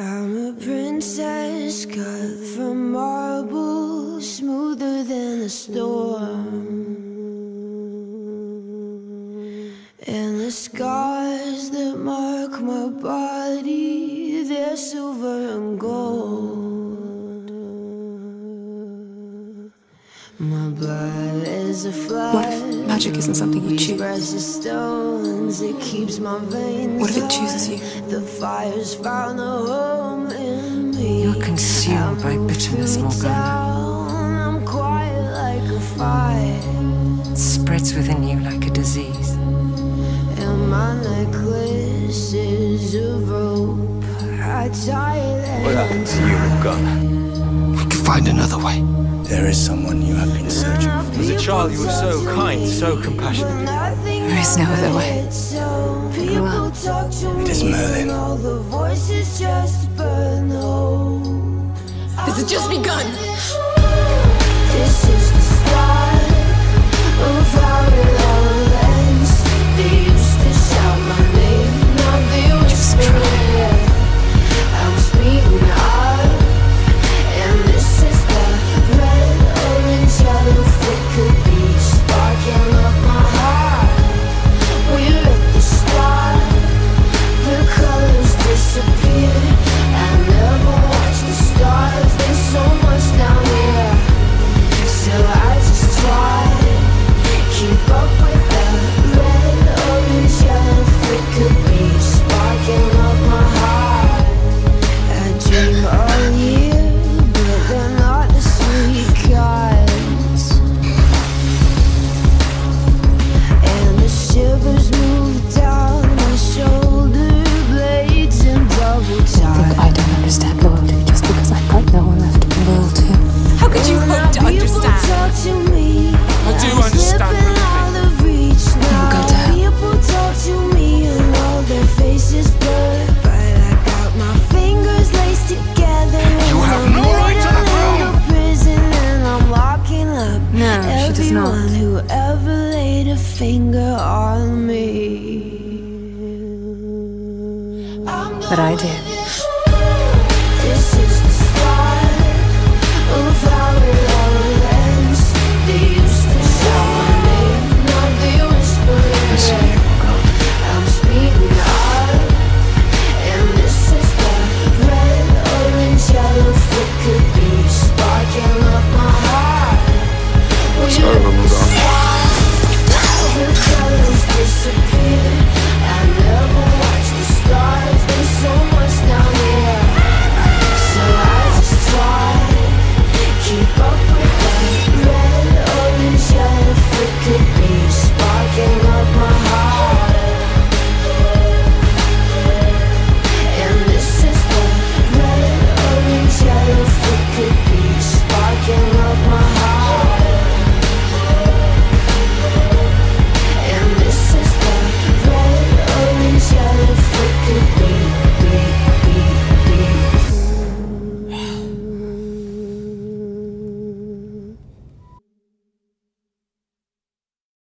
I'm a princess cut from marble, smoother than a storm. And the scars that mark my body, they're silver and gold. What if magic isn't something you choose. What if it chooses you? You're consumed by bitterness, Morgana. It spreads within you like a disease. What happened to you, Morgana? We could find another way. There is someone you have been searching for. As a child, you were so kind, so compassionate. There is no other way. You are. It is Merlin. This has just begun. finger on me. But I did.